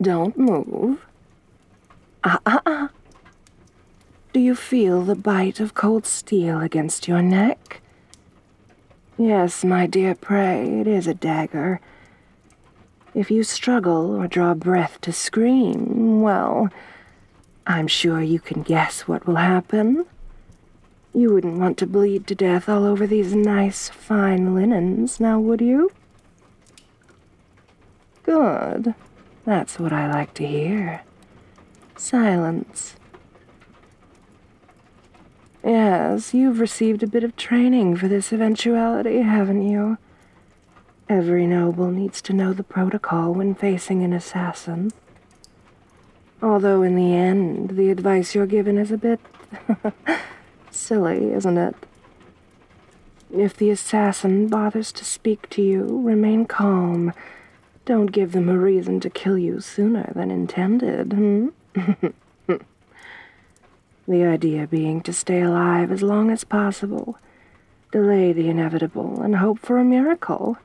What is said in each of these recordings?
Don't move. Ah, ah, ah. Do you feel the bite of cold steel against your neck? Yes, my dear prey, it is a dagger. If you struggle or draw breath to scream, well, I'm sure you can guess what will happen. You wouldn't want to bleed to death all over these nice, fine linens, now would you? Good. That's what I like to hear. Silence. Yes, you've received a bit of training for this eventuality, haven't you? Every noble needs to know the protocol when facing an assassin. Although, in the end, the advice you're given is a bit silly, isn't it? If the assassin bothers to speak to you, remain calm. Don't give them a reason to kill you sooner than intended, hmm? the idea being to stay alive as long as possible, delay the inevitable, and hope for a miracle.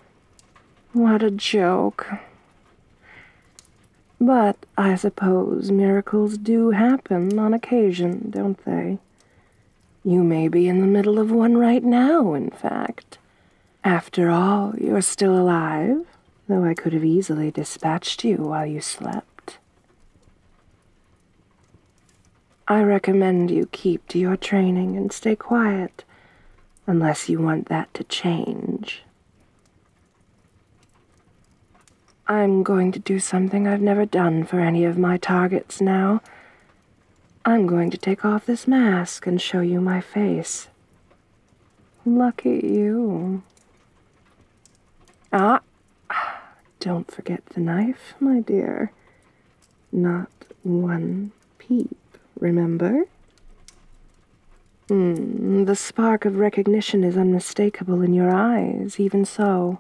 What a joke. But I suppose miracles do happen on occasion, don't they? You may be in the middle of one right now, in fact. After all, you're still alive, though I could have easily dispatched you while you slept. I recommend you keep to your training and stay quiet, unless you want that to change. I'm going to do something I've never done for any of my targets now. I'm going to take off this mask and show you my face. Lucky you. Ah, don't forget the knife, my dear. Not one peep, remember? Hmm, the spark of recognition is unmistakable in your eyes, even so.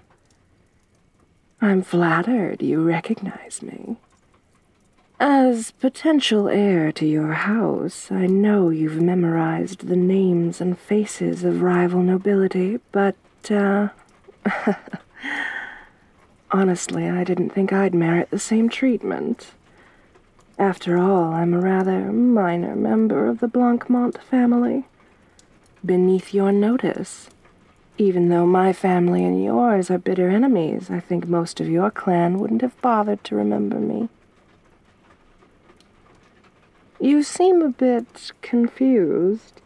I'm flattered you recognize me. As potential heir to your house, I know you've memorized the names and faces of rival nobility, but, uh. honestly, I didn't think I'd merit the same treatment. After all, I'm a rather minor member of the Blancmont family. Beneath your notice. Even though my family and yours are bitter enemies, I think most of your clan wouldn't have bothered to remember me. You seem a bit confused.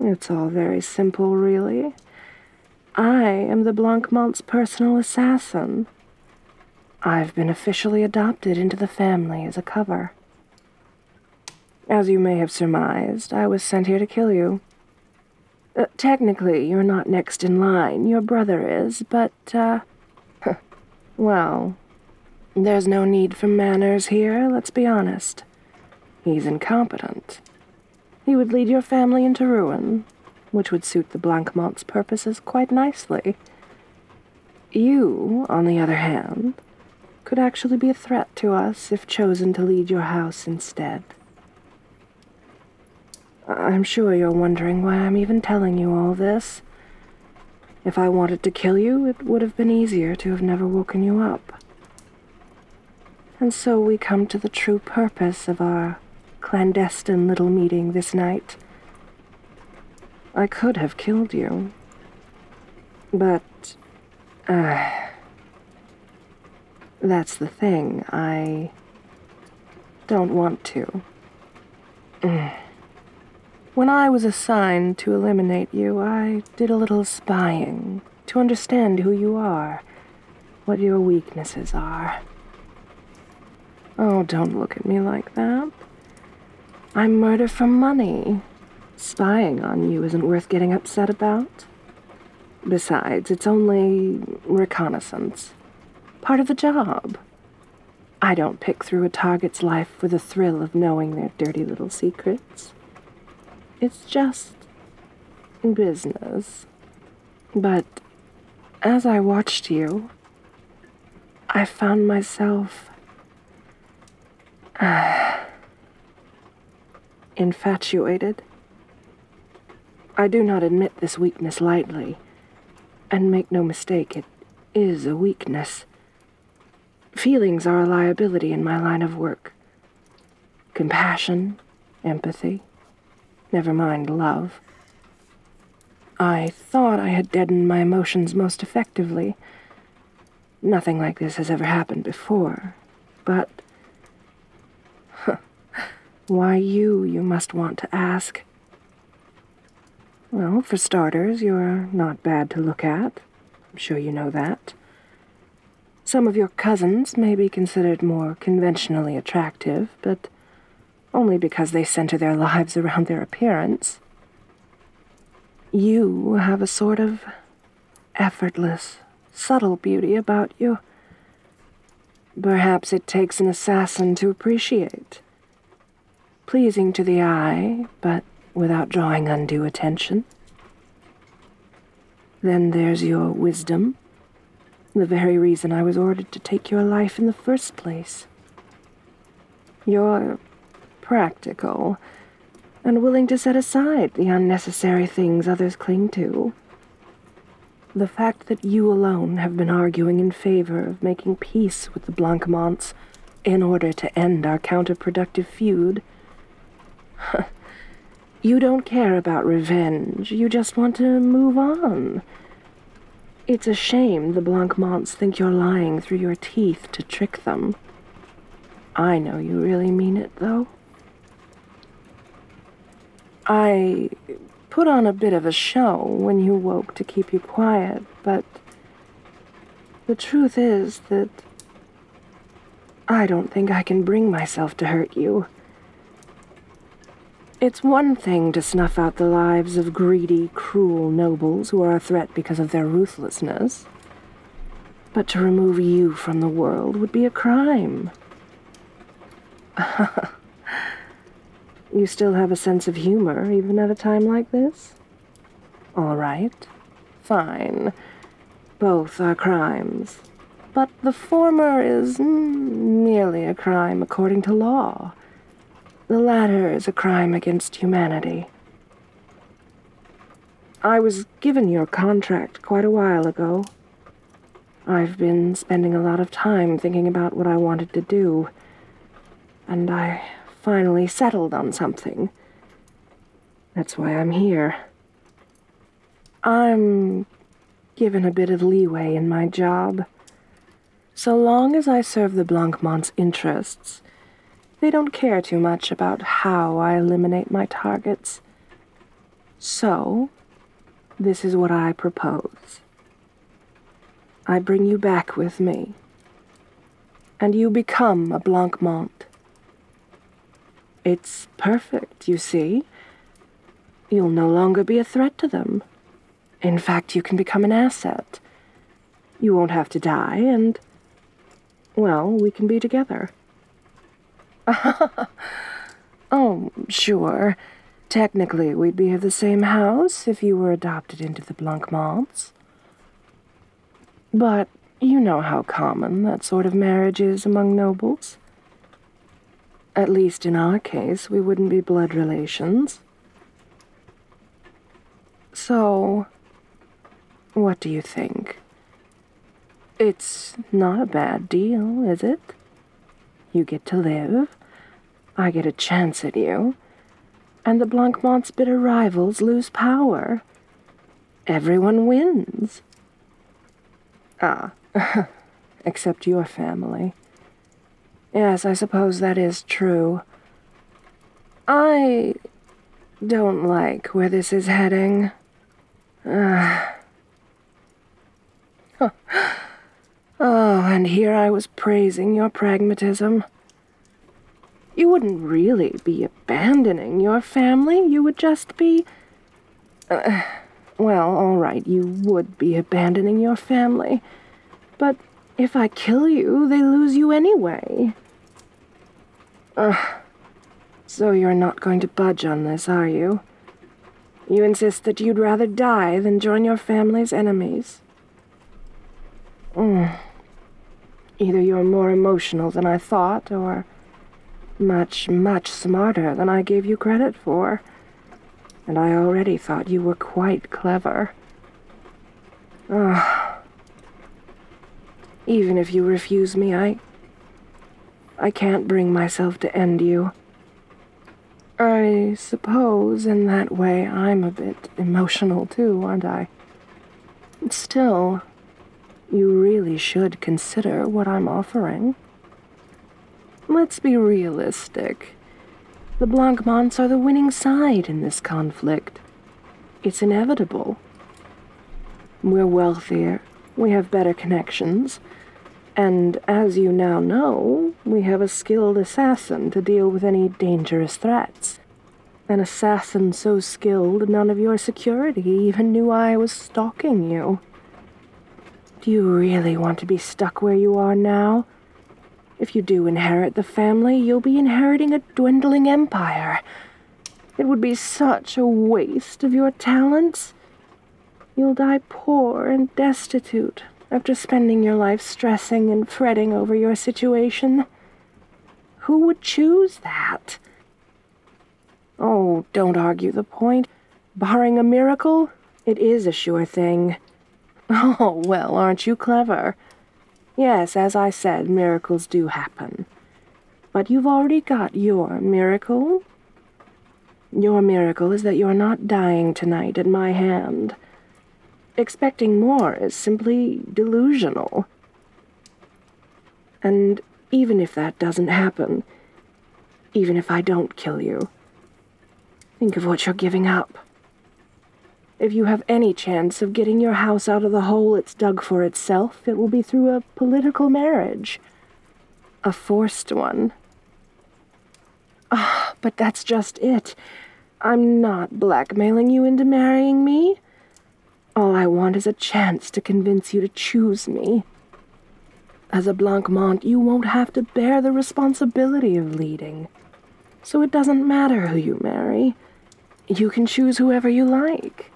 It's all very simple, really. I am the Blancmont's personal assassin. I've been officially adopted into the family as a cover. As you may have surmised, I was sent here to kill you. Uh, technically, you're not next in line. Your brother is, but, uh. well, there's no need for manners here, let's be honest. He's incompetent. He would lead your family into ruin, which would suit the Blancmont's purposes quite nicely. You, on the other hand, could actually be a threat to us if chosen to lead your house instead. I'm sure you're wondering why I'm even telling you all this. If I wanted to kill you, it would have been easier to have never woken you up. And so we come to the true purpose of our clandestine little meeting this night. I could have killed you. But, uh, that's the thing. I don't want to. When I was assigned to eliminate you, I did a little spying to understand who you are, what your weaknesses are. Oh, don't look at me like that. I murder for money. Spying on you isn't worth getting upset about. Besides, it's only reconnaissance. Part of the job. I don't pick through a target's life for the thrill of knowing their dirty little secrets. It's just business. But as I watched you, I found myself infatuated. I do not admit this weakness lightly, and make no mistake, it is a weakness. feelings are a liability in my line of work. Compassion, empathy, never mind love. I thought I had deadened my emotions most effectively. Nothing like this has ever happened before, but. Why you, you must want to ask. Well, for starters, you're not bad to look at. I'm sure you know that. Some of your cousins may be considered more conventionally attractive, but only because they center their lives around their appearance. You have a sort of effortless, subtle beauty about you. Perhaps it takes an assassin to appreciate. Pleasing to the eye, but without drawing undue attention. Then there's your wisdom, the very reason I was ordered to take your life in the first place. You're practical and willing to set aside the unnecessary things others cling to. The fact that you alone have been arguing in favor of making peace with the Blancmonts in order to end our counterproductive feud. you don't care about revenge, you just want to move on. It's a shame the Blancmonts think you're lying through your teeth to trick them. I know you really mean it, though. I put on a bit of a show when you woke to keep you quiet, but the truth is that I don't think I can bring myself to hurt you. It's one thing to snuff out the lives of greedy, cruel nobles who are a threat because of their ruthlessness. But to remove you from the world would be a crime. you still have a sense of humor, even at a time like this? All right. Fine. Both are crimes. But the former is mm, merely a crime according to law. The latter is a crime against humanity. I was given your contract quite a while ago. I've been spending a lot of time thinking about what I wanted to do, and I finally settled on something. That's why I'm here. I'm given a bit of leeway in my job. So long as I serve the Blancmonts' interests, they don't care too much about how I eliminate my targets. So, this is what I propose. I bring you back with me, and you become a Blancmont. It's perfect, you see. You'll no longer be a threat to them. In fact, you can become an asset. You won't have to die, and, well, we can be together. oh, sure. Technically, we'd be of the same house if you were adopted into the Blancmonts. But you know how common that sort of marriage is among nobles. At least in our case, we wouldn't be blood relations. So, what do you think? It's not a bad deal, is it? You get to live. I get a chance at you. And the Blancmont's bitter rivals lose power. Everyone wins. Ah, except your family. Yes, I suppose that is true. I don't like where this is heading. Ah. Huh. Oh, and here I was praising your pragmatism. You wouldn't really be abandoning your family. You would just be. Uh, well, all right, you would be abandoning your family. But if I kill you, they lose you anyway. Ugh. So you're not going to budge on this, are you? You insist that you'd rather die than join your family's enemies. Mm. Either you're more emotional than I thought, or much, much smarter than I gave you credit for. And I already thought you were quite clever. Ah. Even if you refuse me, I I can't bring myself to end you. I suppose in that way I'm a bit emotional too, aren't I? Still, you really should consider what I'm offering. Let's be realistic. The Blancmonts are the winning side in this conflict. It's inevitable. We're wealthier, we have better connections, and as you now know, we have a skilled assassin to deal with any dangerous threats. An assassin so skilled none of your security even knew I was stalking you. Do you really want to be stuck where you are now? If you do inherit the family, you'll be inheriting a dwindling empire. It would be such a waste of your talents. You'll die poor and destitute after spending your life stressing and fretting over your situation. Who would choose that? Oh, don't argue the point. Barring a miracle, it is a sure thing. Oh, well, aren't you clever? Yes, as I said, miracles do happen. But you've already got your miracle. Your miracle is that you're not dying tonight at my hand. Expecting more is simply delusional. And even if that doesn't happen, even if I don't kill you, think of what you're giving up. If you have any chance of getting your house out of the hole it's dug for itself, it will be through a political marriage. A forced one. Ah, but that's just it. I'm not blackmailing you into marrying me. All I want is a chance to convince you to choose me. As a Blancmont, you won't have to bear the responsibility of leading. So it doesn't matter who you marry. You can choose whoever you like.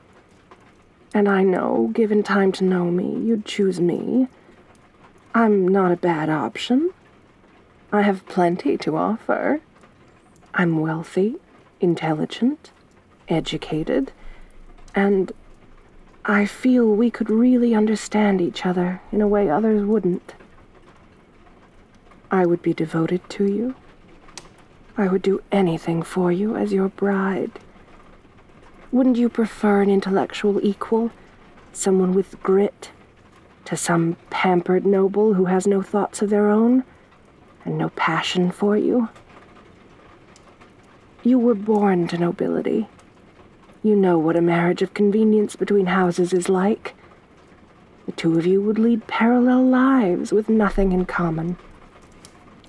And I know, given time to know me, you'd choose me. I'm not a bad option. I have plenty to offer. I'm wealthy, intelligent, educated, and I feel we could really understand each other in a way others wouldn't. I would be devoted to you. I would do anything for you as your bride. Wouldn't you prefer an intellectual equal, someone with grit, to some pampered noble who has no thoughts of their own and no passion for you? You were born to nobility. You know what a marriage of convenience between houses is like. The two of you would lead parallel lives with nothing in common.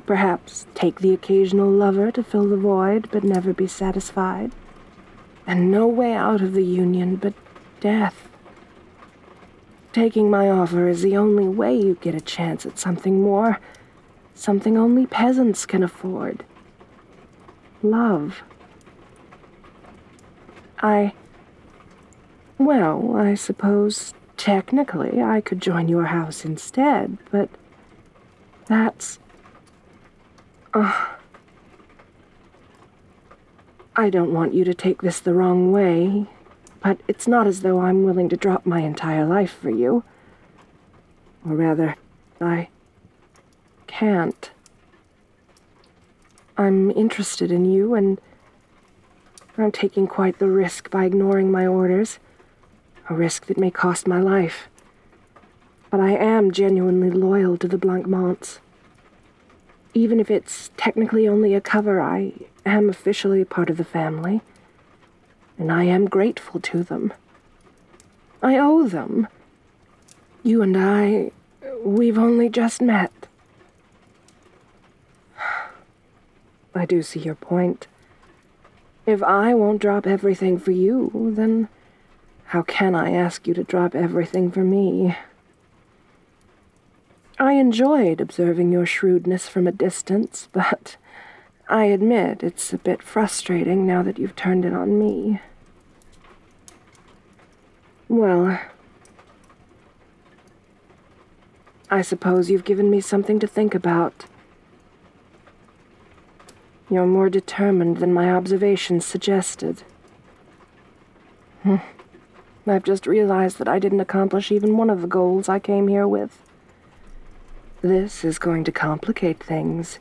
Perhaps take the occasional lover to fill the void, but never be satisfied and no way out of the Union but death. Taking my offer is the only way you get a chance at something more, something only peasants can afford. Love. I. Well, I suppose technically I could join your house instead, but that's. I don't want you to take this the wrong way, but it's not as though I'm willing to drop my entire life for you. Or rather, I can't. I'm interested in you, and I'm taking quite the risk by ignoring my orders. A risk that may cost my life. But I am genuinely loyal to the Blancmonts. Even if it's technically only a cover, I am officially part of the family, and I am grateful to them. I owe them. You and I, we've only just met. I do see your point. If I won't drop everything for you, then how can I ask you to drop everything for me? I enjoyed observing your shrewdness from a distance, but I admit it's a bit frustrating now that you've turned it on me. Well, I suppose you've given me something to think about. You're more determined than my observations suggested. Hmm. I've just realized that I didn't accomplish even one of the goals I came here with. This is going to complicate things.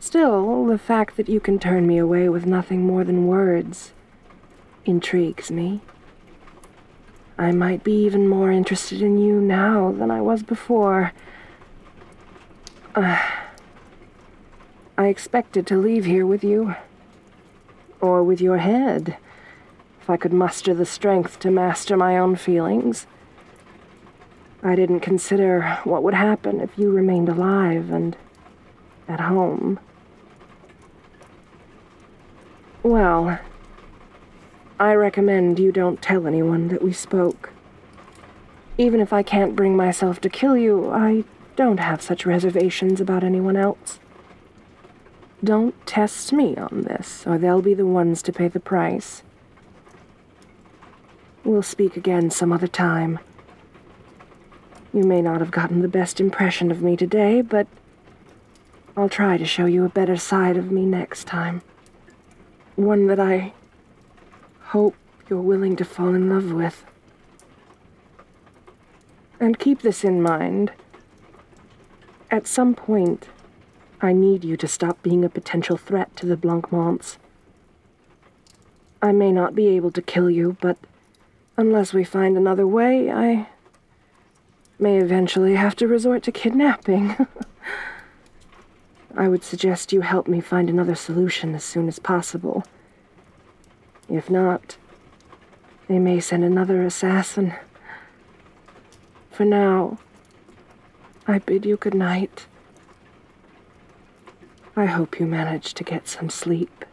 Still, the fact that you can turn me away with nothing more than words intrigues me. I might be even more interested in you now than I was before. Uh, I expected to leave here with you. Or with your head, if I could muster the strength to master my own feelings. I didn't consider what would happen if you remained alive and at home. Well, I recommend you don't tell anyone that we spoke. Even if I can't bring myself to kill you, I don't have such reservations about anyone else. Don't test me on this, or they'll be the ones to pay the price. We'll speak again some other time. You may not have gotten the best impression of me today, but I'll try to show you a better side of me next time. One that I hope you're willing to fall in love with. And keep this in mind. At some point, I need you to stop being a potential threat to the Blancmonts. I may not be able to kill you, but unless we find another way, I may eventually have to resort to kidnapping. I would suggest you help me find another solution as soon as possible. If not, they may send another assassin. For now, I bid you good night. I hope you manage to get some sleep.